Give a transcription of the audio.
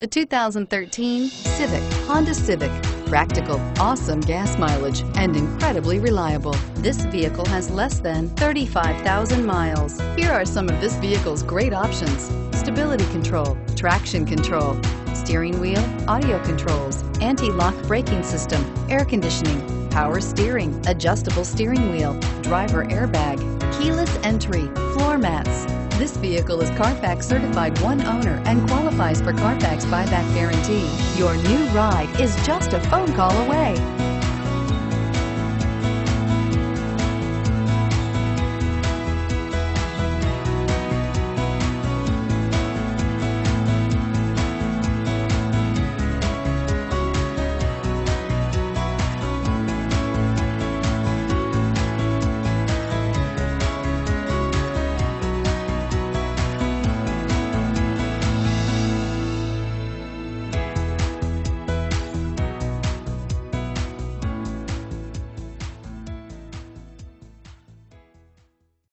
The 2013 Civic, Honda Civic. Practical, awesome gas mileage, and incredibly reliable. This vehicle has less than 35,000 miles. Here are some of this vehicle's great options. Stability control, traction control, steering wheel, audio controls, anti-lock braking system, air conditioning, power steering, adjustable steering wheel, driver airbag, keyless entry, this vehicle is Carfax certified one owner and qualifies for Carfax buyback guarantee. Your new ride is just a phone call away.